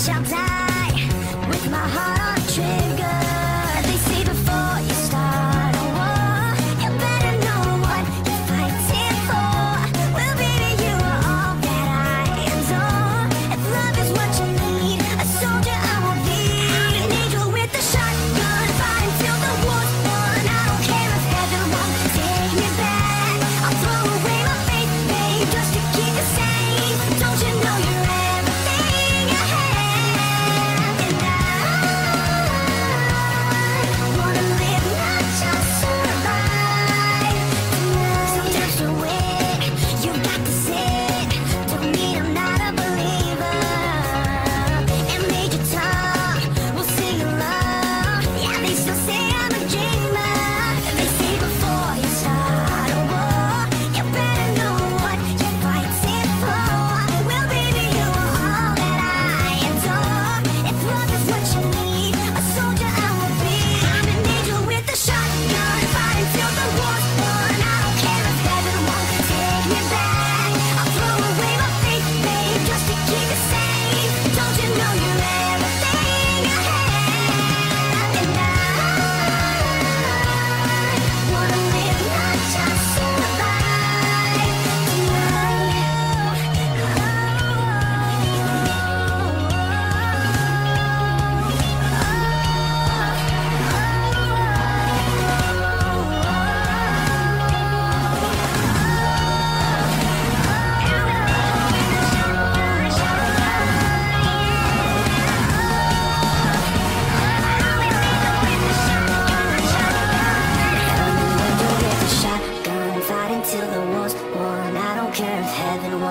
shall die with my heart.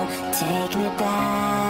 Take me back.